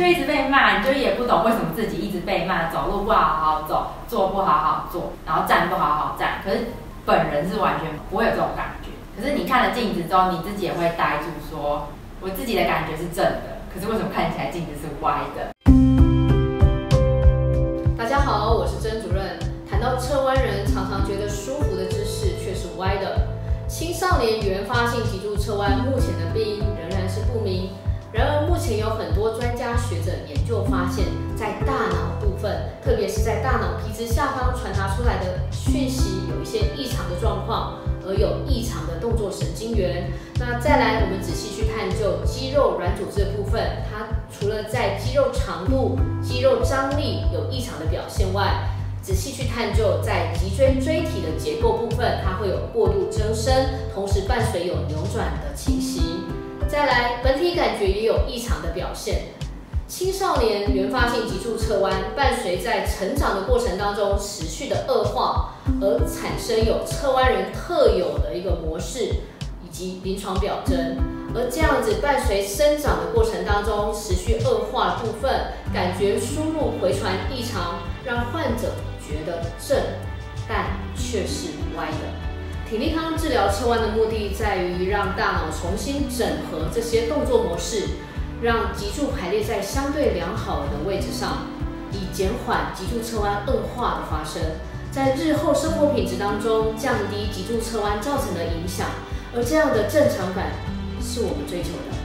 就一直被骂，你就也不懂为什么自己一直被骂，走路不好好走，坐不好好坐，然后站不好好站。可是本人是完全不会有这种感觉。可是你看了镜子之后，你自己也会呆住，说我自己的感觉是正的，可是为什么看起来镜子是歪的？大家好，我是曾主任。谈到侧弯人，常常觉得舒服的姿势却是歪的。青少年原发性脊柱侧弯目前的病因仍然是不明。前有很多专家学者研究发现，在大脑部分，特别是在大脑皮质下方传达出来的讯息有一些异常的状况，而有异常的动作神经元。那再来，我们仔细去探究肌肉软组织的部分，它除了在肌肉长度、肌肉张力有异常的表现外，仔细去探究在脊椎椎体的结构部分，它会有过度增生，同时伴随有扭转的情形。再来，本体感觉也有异常的表现。青少年原发性脊柱侧弯，伴随在成长的过程当中持续的恶化，而产生有侧弯人特有的一个模式以及临床表征。而这样子伴随生长的过程当中持续恶化部分，感觉输入回传异常，让患者觉得正，但却是歪的。挺立康治疗侧弯的目的在于让大脑重新整合这些动作模式，让脊柱排列在相对良好的位置上，以减缓脊柱侧弯恶化的发生，在日后生活品质当中降低脊柱侧弯造成的影响。而这样的正常感是我们追求的。